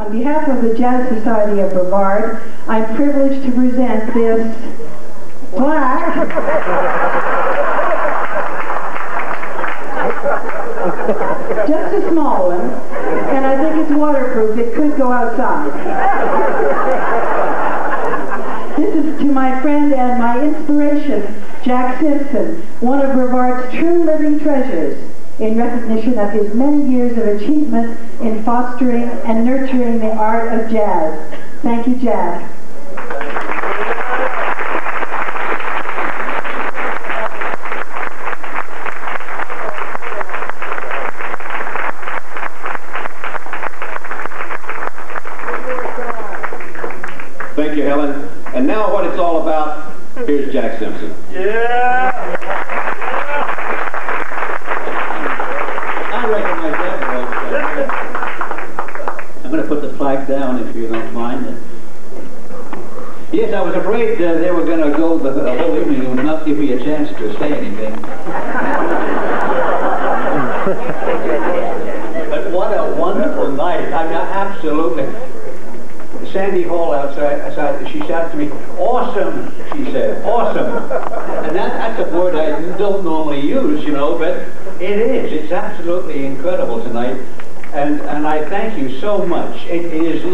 On behalf of the Jazz Society of Brevard, I'm privileged to present this plaque. Just a small one, and I think it's waterproof. It could go outside. This is to my friend and my inspiration, Jack Simpson, one of Brevard's true living treasures, in recognition of his many years of achievement in fostering and nurturing the art of jazz. Thank you, Jack. Thank you, Helen. And now what it's all about, here's Jack Simpson. Yeah! I recognize that voice. I'm going to put the flag down if you don't mind. Yes, I was afraid uh, they were going to go the, the whole evening and not give me a chance to say anything. but what a wonderful night. I mean, absolutely. Sandy Hall outside, outside, she shouted to me, awesome, she said, awesome. And that, that's a word I don't normally use, you know, but it is. It's absolutely incredible tonight. And, and I thank you so much. it, it is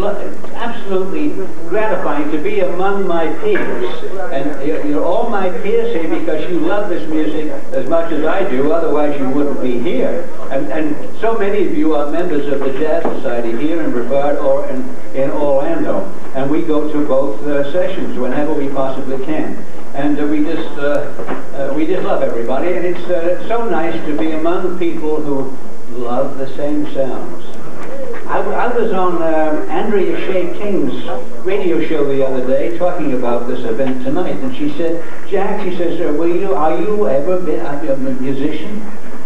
absolutely gratifying to be among my peers. And you're, you're all my peers here because you love this music as much as I do, otherwise you wouldn't be here. And, and so many of you are members of the Jazz Society here in Brevard or in, in Orlando. And we go to both uh, sessions whenever we possibly can. And uh, we just uh, uh we just love everybody, and it's uh, so nice to be among people who love the same sounds. I, I was on um, Andrea Shea King's radio show the other day talking about this event tonight, and she said, Jack, she says, uh, were you, are you ever been a musician?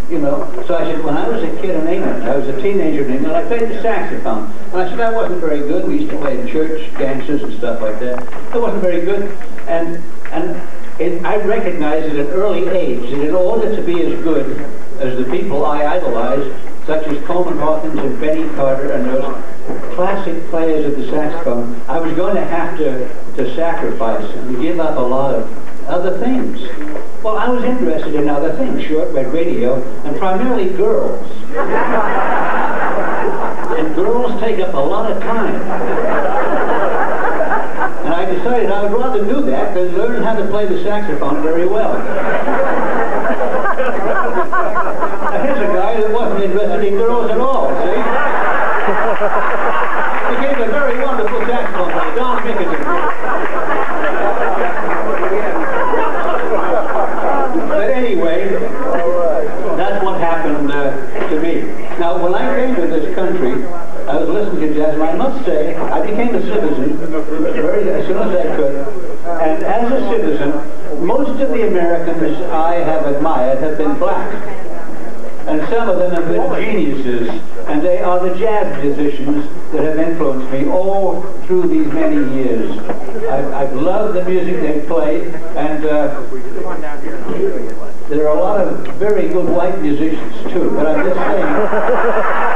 You know, so I said, when I was a kid in England, I was a teenager in England, I played the saxophone. And I said, I wasn't very good. We used to play in church dances and stuff like that. I wasn't very good. And, and it, I recognized at an early age that in order to be as good as the people I idolized, such as Coleman Hawkins and Benny Carter and those classic players of the saxophone, I was going to have to, to sacrifice and give up a lot of other things. Well, I was interested in other things, shortwave radio, and primarily girls. and girls take up a lot of time. And I decided I would rather do that than learn how to play the saxophone very well. Here's a guy that wasn't interested in girls at all, see? Became a very wonderful saxophone player, Don Mickerson. but anyway, that's what happened uh, to me. Now, when I came to this country, I and I must say, I became a citizen very as soon as I could. And as a citizen, most of the Americans I have admired have been black. And some of them have been geniuses, and they are the jazz musicians that have influenced me all through these many years. I've, I've loved the music they play, and uh, there are a lot of very good white musicians too, but I'm just saying.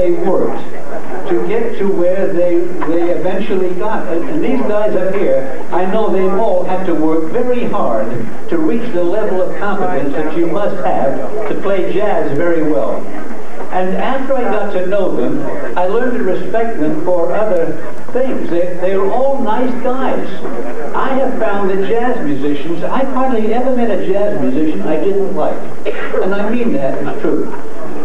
they worked to get to where they, they eventually got. And, and, these guys up here, I know they've all had to work very hard to reach the level of competence that you must have to play jazz very well. And after I got to know them, I learned to respect them for other things. They, they all nice guys. I have found that jazz musicians, I hardly ever met a jazz musician I didn't like. And I mean that, is true.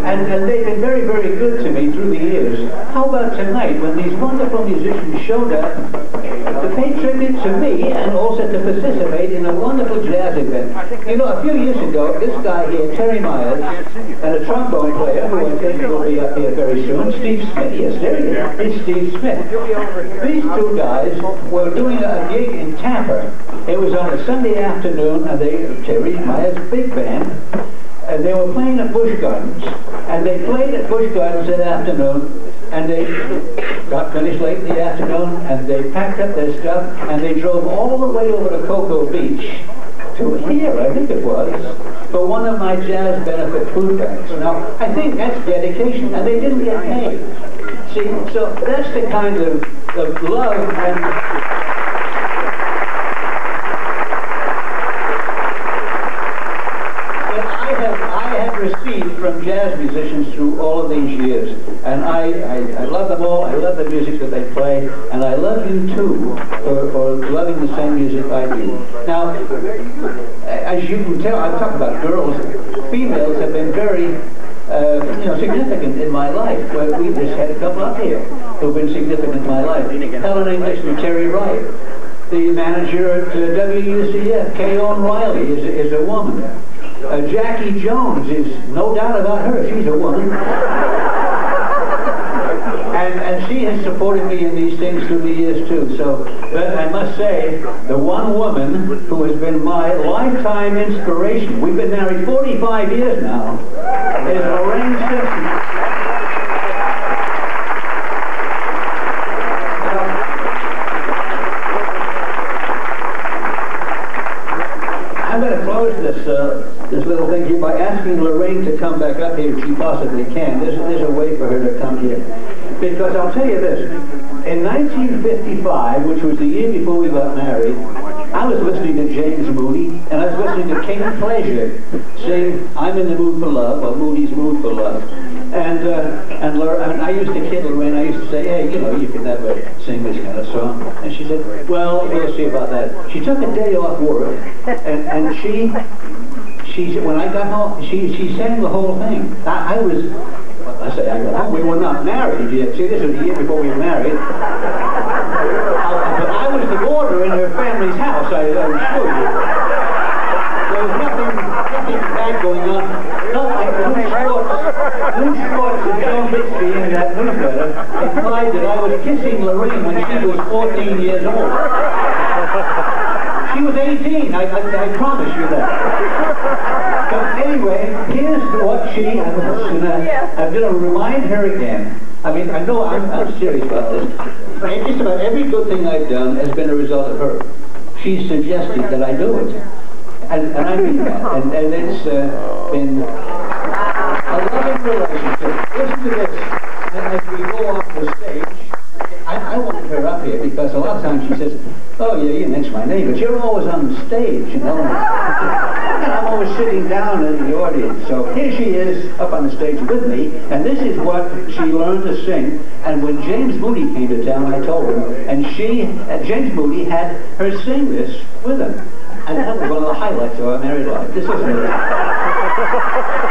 And, and they've been very, very good to me through the years. How about tonight when these wonderful musicians showed up to pay tribute to me and also to participate in a wonderful jazz event? You know, a few years ago, this guy here, Terry Myers, and a trombone player who I think will be up here very soon, Steve Smith. Yes, there he is. It's Steve Smith. These two guys were doing a gig in Tampa. It was on a Sunday afternoon, and they, Terry Myers' big band, uh, and they were playing at Busch Gardens. And they played at Busch Gardens that afternoon, and they got finished late in the afternoon, and they packed up their stuff, and they drove all the way over to Cocoa Beach to here, I think it was, for one of my jazz benefit food banks. Now, I think that's dedication, and they didn't get paid. See, so that's the kind of, of love and that I have, I have received from jazz musicians through all of these years. And I, I, I love them all, I love the music that they play, and I love you too for, for loving the same music I do. Now, as you can tell, I'm talking about girls, females have been very uh, you know, significant in my life. Well, we just had a couple up here who've been significant in my life. Helen English and Terry Wright. The manager at uh, WUCF, Kay Riley, is, a- is a woman. Uh, Jackie Jones is no doubt about her. She's a woman. And, and she has supported me in these things through the years too. So, but I must say, the one woman who has been my lifetime inspiration, we've been married 45 years now, is Lorraine Simpson. Close this uh, this little thing here by asking Lorraine to come back up here if she possibly can. There's, there's a way for her to come here. Because I'll tell you this, in 1955, which was the year before we got married, I was listening to James Moody, and I was listening to King Pleasure sing I'm in the Mood for Love, or Moody's Mood for Love. And, uh, and, Lor- and I used to kid Lorraine, I used to say, hey, you know, you can never sing this kind of song. And she said, well, we'll see about that. She took a day off work, and, and she she when I got home, she she sang the whole thing. I, I was, I say I got home. We were not married yet. See, this was the year before we were married. Uh, but I was the boarder in her family's house. I, I assure you. There was nothing, nothing bad going on. Not like Lou Schwartz. Lou Schwartz and Joan Bixby in that newsletter implied that I was kissing Lorraine when she was 14 years old. Was 18, I, I, I promise you that. But anyway, here's what she, I'm gonna, I'm gonna remind her again. I mean, I know I'm, I'm serious about this. And Just about every good thing I've done has been a result of her. She suggested that I do it. And, and I mean that. And, and it's uh, been a loving relationship. Listen to this. And as we go off the stage, I, I wanted her up here because a lot of times she says, oh yeah, you mention my name, but you're always on the stage, you know. And I'm always sitting down in the audience. So here she is up on the stage with me, and this is what she learned to sing. And when James Moody came to town, I told him, and she, uh, James Moody had her sing this with him. And that was one of the highlights of our married life. This isn't it.